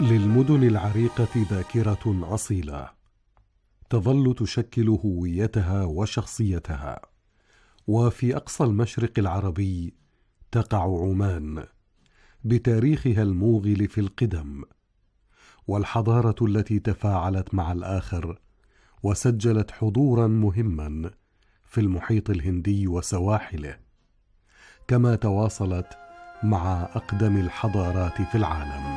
للمدن العريقة ذاكرة أصيلة. تظل تشكل هويتها وشخصيتها. وفي أقصى المشرق العربي تقع عمان بتاريخها الموغل في القدم. والحضارة التي تفاعلت مع الآخر وسجلت حضورا مهما في المحيط الهندي وسواحله. كما تواصلت مع أقدم الحضارات في العالم.